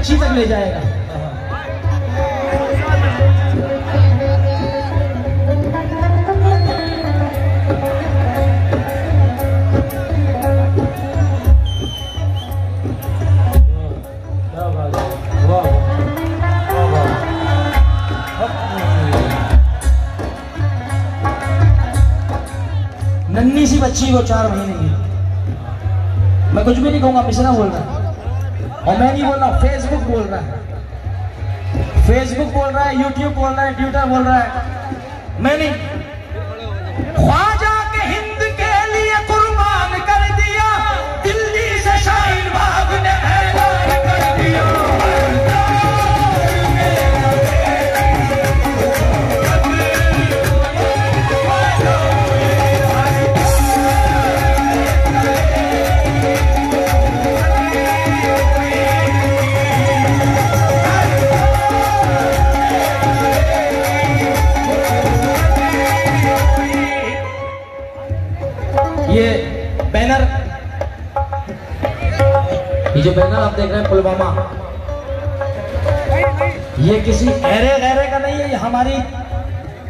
کچھی تک لے جائے گا۔ ننی سی بچی کو چار مہینے کی۔ میں کچھ بھی نہیں کہوں گا مشرا بول رہا۔ اور میں نہیں بول رہا ہوں فیس بک بول رہا ہے۔ فیس بک بول رہا ہے یوٹیوب بول رہا ہے ٹویٹر بول رہا ہے۔ میں نہیں۔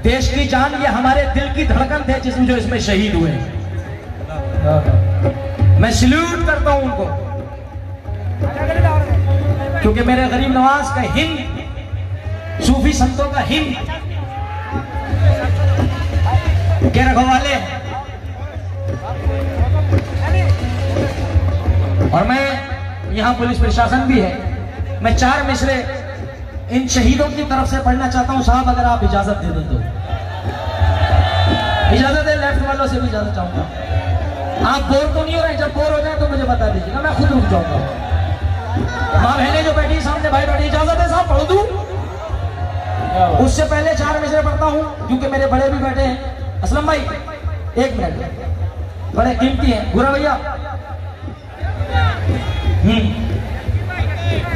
دیش کی جان یہ ہمارے دل کی دھڑکن تھے جس میں جو اس میں شہید ہوئے۔ میں سلیوٹ کرتا ہوں ان کو۔ کیونکہ میرے غریب نواز کا ہند، صوفی سنتوں کا ہند۔ کے والے۔ اور میں یہاں پولیس پرشاسن بھی ہے۔ میں چار مصرے ان شہیدوں کی طرف سے پڑھنا چاہتا ہوں۔ صاحب، اگر آپ اجازت دے دیں تو۔ اجازت ہے لیفٹ والوں سے بھی اجازت چاہوں گا۔ آپ بور تو نہیں ہو رہے جب بور ہو جائیں تو مجھے بتا دیجیے گا، میں خود رک جاؤں گا۔ ماں بہنیں جو بیٹھی سامنے، بھائی بیٹھی، اجازت ہے صاحب پڑھ دوں اس سے پہلے چار مصرے پڑھتا ہوں، کیونکہ میرے بڑے بھی بیٹھے ہیں۔ اسلم بھائی، ایک منٹ۔ بڑے قیمتی ہیں۔ گورا بھیا۔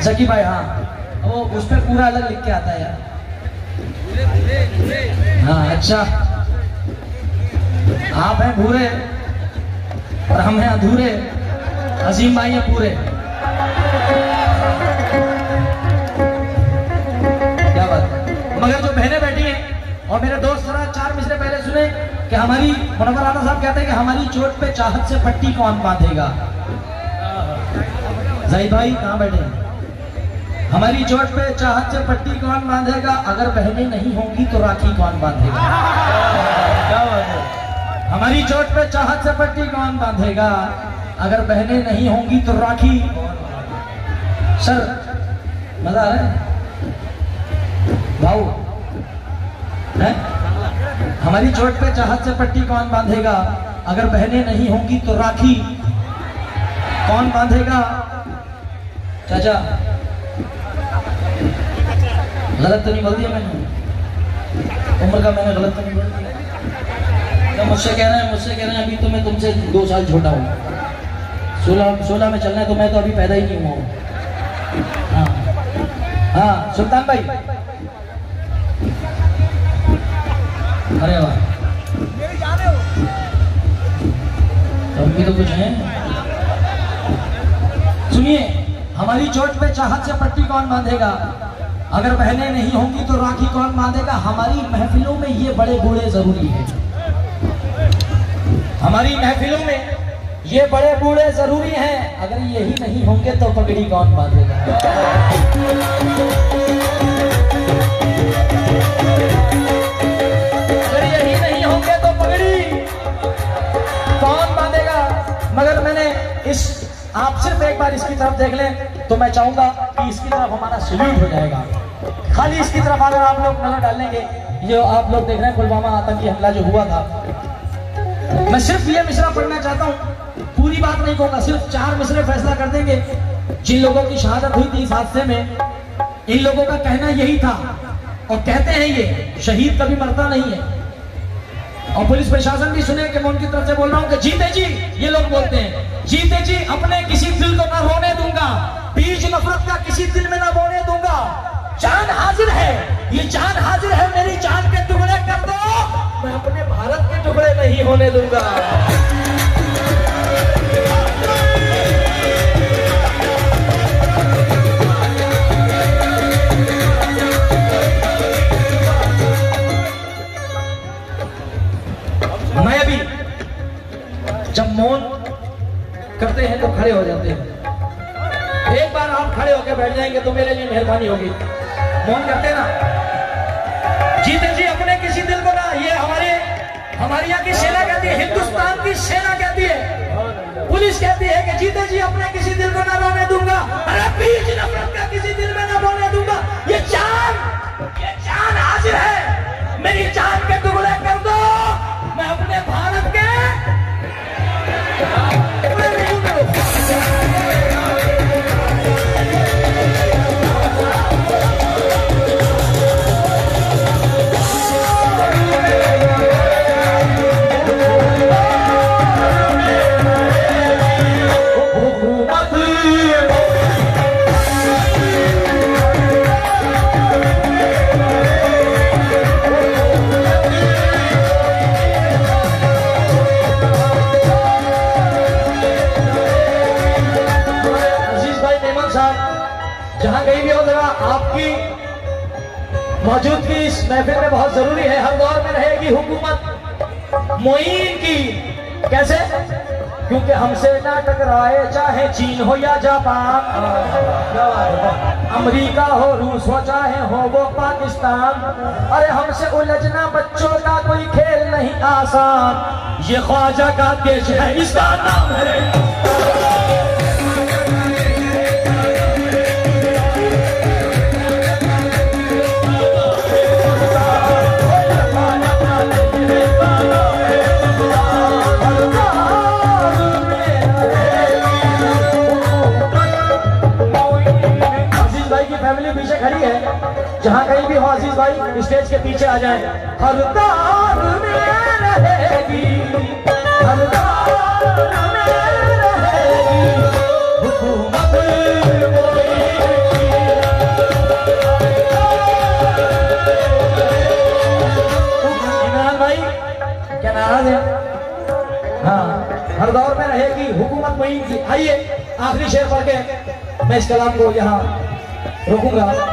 ذکی بھائی ہاں۔ وہ اس پہ پورا الگ لکھ کے آتا ہے یار۔ ہاں اچھا۔ آپ ہیں بھورے اور ہم ہیں ادھورے، عظیم بھائی ہیں پورے۔ کیا بات مگر جو بہنیں بیٹھی ہیں اور میرے دوست ذرا چار مصرے پہلے سنے کہ ہماری منور آنا صاحب کہتے ہیں کہ ہماری چوٹ پہ چاہت سے پٹی کون باندھے گا؟ زائی بھائی، کہاں بیٹھے ہیں؟ ہماری چوٹ پہ چاہت سے پٹی کون باندھے گا؟ اگر بہنیں نہیں ہوں گی تو راکھی کون باندھے گا؟ کیا بات ہے؟ ہماری چوٹ پہ چاہت سے پٹی کون باندھے گا؟ اگر بہنیں نہیں ہوں گی تو راکھی۔ سر، مزہ آ رہا ہے؟ بھاؤ ہماری چوٹ پہ چاہت سے پٹی کون باندھے گا؟ اگر بہنیں نہیں ہوں گی تو راکھی۔ کون باندھے گا؟ چاچا۔ غلط تو نہیں بول دیا میں نے۔ عمر کا میں نے غلط تو نہیں بول دیا۔ تو مجھ سے کہہ رہے ہیں، مجھ سے کہہ رہے ہیں، ابھی تو میں تم سے دو سال چھوٹا ہوں۔ سولہ میں چلنا ہے تو میں تو ابھی پیدا ہی نہیں ہوا ہوں۔ ہاں۔, ہاں، سلطان بھائی۔ ارے واہ۔ تم بھی تو کچھ ہیں سنیے، ہماری چوٹ پہ چاہت سے پٹی کون باندھے گا؟ اگر بہنیں نہیں ہوں گی تو راکھی کون باندھے گا؟ ہماری محفلوں میں یہ بڑے بوڑھے ضروری ہیں۔ ہماری محفلوں میں یہ بڑے بوڑھے ضروری ہیں۔ اگر یہی نہیں ہوں گے تو پگڑی کون باندھے گا؟ یہی نہیں ہوں گے تو مگر میں نے اس، آپ صرف ایک بار اس کی طرف دیکھ لیں تو میں چاہوں گا کہ اس کی طرف ہمارا سلیوٹ ہو جائے گا۔ خالی اس کی طرف اگر آپ لوگ نظر ڈالیں گے، یہ آپ لوگ دیکھ رہے ہیں، پلوامہ آتنکی حملہ جو ہوا تھا میں صرف یہ مصرع پڑھنا چاہتا ہوں، پوری بات نہیں کہوں گا، صرف چار مصرے فیصلہ کر دیں گے۔ جن لوگوں کی شہادت ہوئی تھی اس حادثے میں، ان لوگوں کا کہنا یہی تھا۔ اور کہتے ہیں یہ، شہید کبھی مرتا نہیں ہے۔ اور پولیس پرشاسن بھی سنے کہ میں ان کی طرف سے بول رہا ہوں کہ جیتے جی یہ لوگ بولتے ہیں۔ جیتے جی اپنے کسی دل کو نہ رونے دوں گا۔ بیج نفرت کا کسی دل میں نہ بونے دوں گا۔ چاند حاضر ہے۔ یہ چاند حاضر ہے، میری چاند کے ٹکڑے کر دو۔ میں اپنے بھارت کے ٹکڑے نہیں ہونے دوں گا۔ میں بھی جب مون کرتے ہیں تو کھڑے ہو جاتے ہیں۔ ایک بار آپ کھڑے ہو کے بیٹھ جائیں گے تو میرے لیے مہربانی ہوگی۔ مون کرتے نا۔ جیتے جی اپنے کسی دل کو نہ، یہ ہمارے ہماری یہاں کی سینا کہتی ہے، ہندوستان کی سینا کہتی ہے۔ پولیس کہتی ہے کہ جیتے جی اپنے کسی دل کو نہ رونے دوں گا۔ ارے بیچ جی، نفرت کا کسی دل میں نہ رونے دوں گا۔ یہ چاند یہ چاند حاضر ہے۔ میری چاند کے ٹکڑے کر کہ ہم سے نہ ٹکرائے، چاہے چین ہو یا جاپان۔ امریکہ ہو، روس ہو، چاہے ہو، وہ پاکستان۔ ارے، ہم سے الجھنا بچوں کا کوئی کھیل نہیں آسان۔ یہ خواجہ کا دیش ہے، اس کا نام ہے۔ جہاں کہیں بھی ہو عزیز بھائی، اسٹیج کے پیچھے آ جائیں۔ ہر دار میں رہے گی۔ ہر کیا ناراض ہے ہاں ہر دور میں رہے گی۔ حکومت معین کی۔ آئیے، آخری شعر پڑھ کے میں اس کلام کو یہاں رکوں گا۔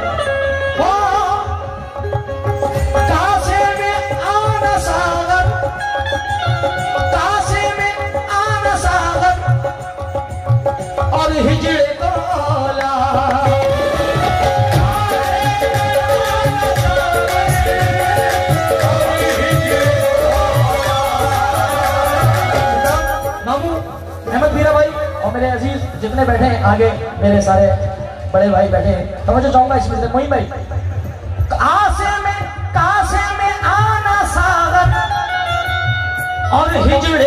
جتنے بیٹھے ہیں؟ آگے میرے سارے بڑے بھائی بیٹھے ہیں۔ سمجھو چاہوں گا اس میں سے موئی بھائی۔ آسے میں آنا ساغت۔ اور ہجر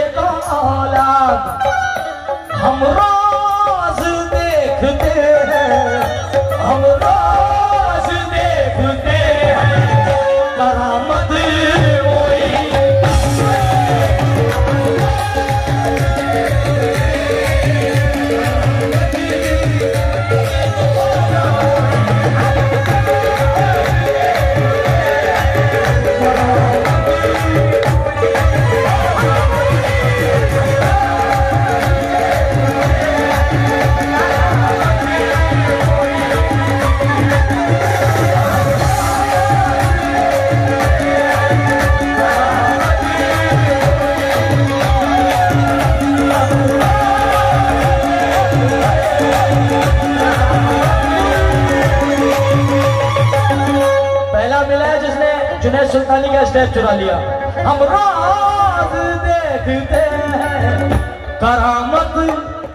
جنید سلطانی کا اسٹیپ چرا لیا ہم راز دیکھتے ہیں کرامت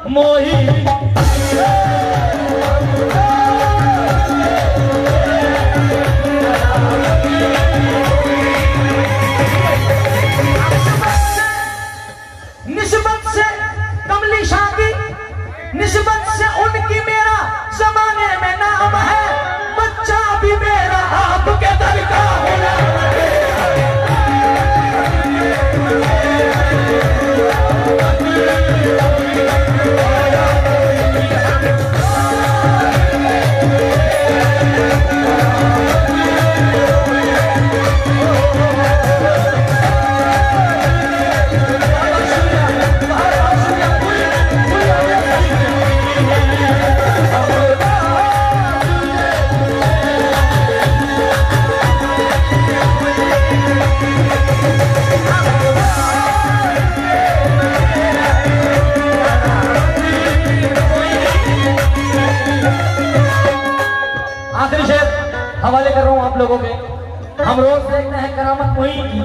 موہی نسبت سے ان کی میرا زمانے میں نام ہے حوالے کر رہا ہوں آپ لوگوں کے۔ ہم روز دیکھتے ہیں کرامت موہی کی۔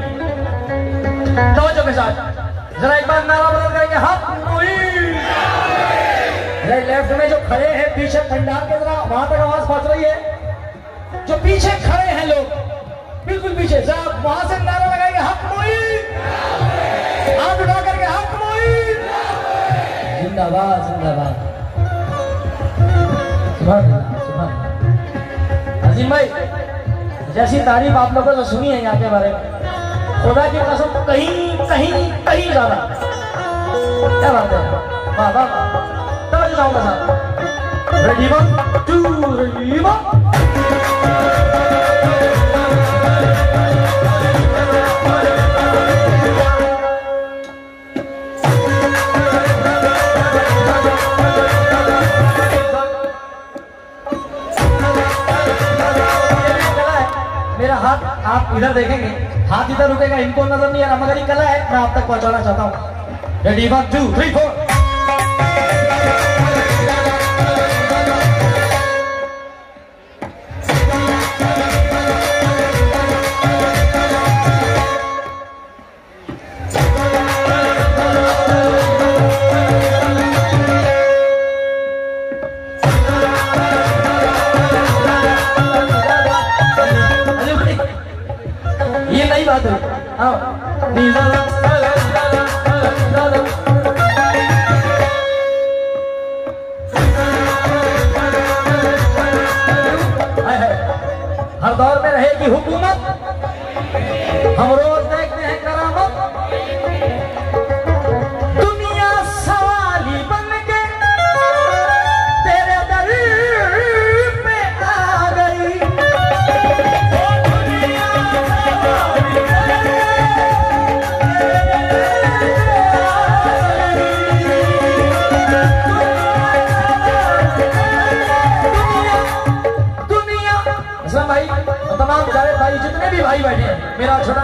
توجہ کے ساتھ۔ ذرا ایک بار نعرہ بدل کریں گے۔ حق موہی لیفٹ میں جو کھڑے ہیں، پیچھے پنڈال کے ذرا وہاں تک آواز پہنچ رہی ہے۔ جو پیچھے کھڑے ہیں لوگ، بالکل پیچھے۔ ذرا وہاں سے نعرہ لگائیں گے۔ حق موہی آپ اٹھا کر کے حق موہی زندہ باد زندہ باد۔ سبحان اللہ سبحان اللہ۔ عظیم بھائی، جیسی تعریف آپ لوگوں سے سنی ہے یہاں کے بارے میں۔ خدا کی قسم، کہیں کہیں کہیں زیادہ۔ کیا بات ہے؟ واہ واہ توجہ جاؤں گا صاحب رجیبہ ٹو رجیبہ ہاتھ آپ ادھر دیکھیں گے۔ ہاتھ ادھر رکے گا، ان کو نظر نہیں آ رہا، مگر یہ کلا ہے، میں آپ تک پہنچانا چاہتا ہوں۔ Ready one two three four بھی حکومت ہم روز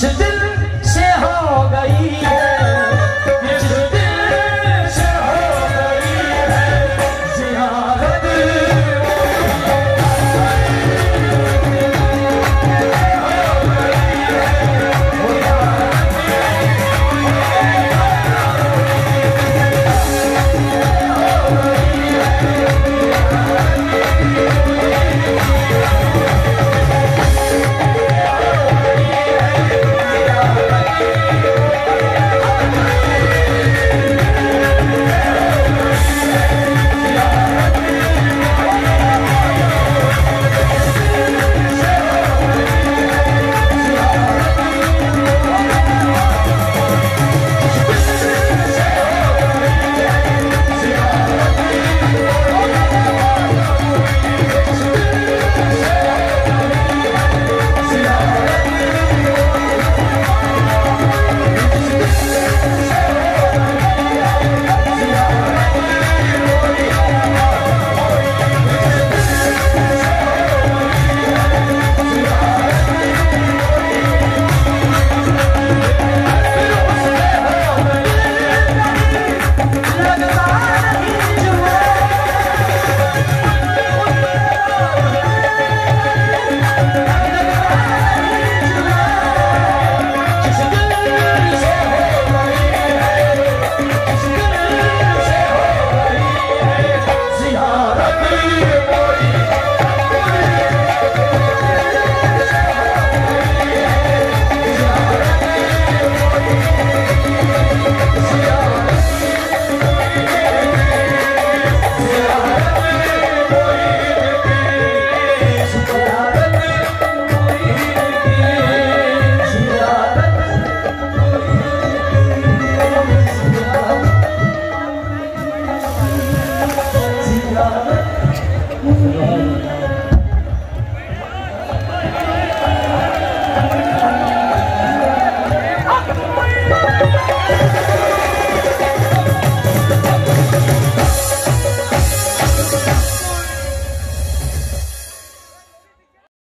کے